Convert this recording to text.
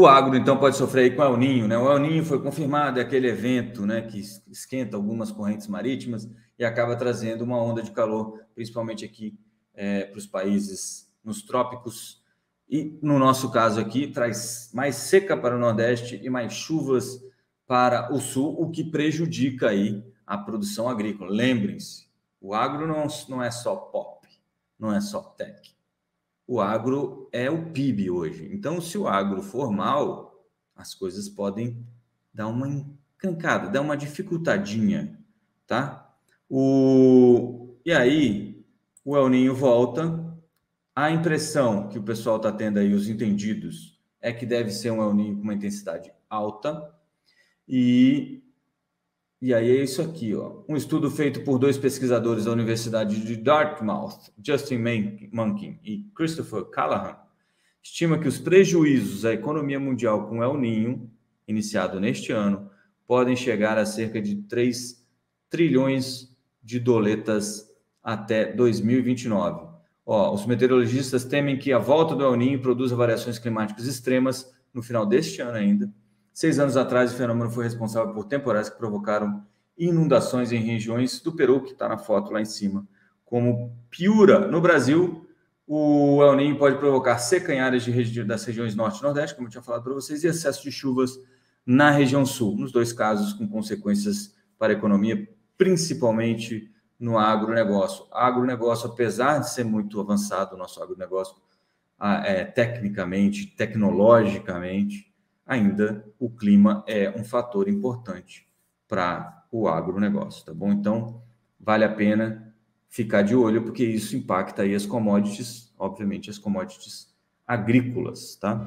O agro, então, pode sofrer com o El Ninho, né? O El Ninho foi confirmado, é aquele evento né, que esquenta algumas correntes marítimas e acaba trazendo uma onda de calor, principalmente aqui é, para os países nos trópicos. E no nosso caso aqui, traz mais seca para o Nordeste e mais chuvas para o Sul, o que prejudica aí a produção agrícola. Lembrem-se, o agro não, não é só pop, não é só tech o agro é o PIB hoje. Então, se o agro for mal, as coisas podem dar uma encancada, dar uma dificultadinha, tá? O... E aí, o El Ninho volta. A impressão que o pessoal está tendo aí, os entendidos, é que deve ser um El Ninho com uma intensidade alta. E e aí é isso aqui, ó. Um estudo feito por dois pesquisadores da Universidade de Dartmouth, Justin Munkin e Christopher Callahan, estima que os prejuízos à economia mundial com El Ninho, iniciado neste ano, podem chegar a cerca de 3 trilhões de doletas até 2029. Ó, os meteorologistas temem que a volta do El Ninho produza variações climáticas extremas no final deste ano ainda Seis anos atrás, o fenômeno foi responsável por temporais que provocaram inundações em regiões do Peru, que está na foto lá em cima, como Piura. No Brasil, o El Niño pode provocar seca em áreas de, das regiões norte e nordeste, como eu tinha falado para vocês, e excesso de chuvas na região sul, nos dois casos com consequências para a economia, principalmente no agronegócio. Agronegócio, apesar de ser muito avançado, o nosso agronegócio, ah, é, tecnicamente, tecnologicamente, ainda o clima é um fator importante para o agronegócio, tá bom? Então, vale a pena ficar de olho, porque isso impacta aí as commodities, obviamente as commodities agrícolas, tá?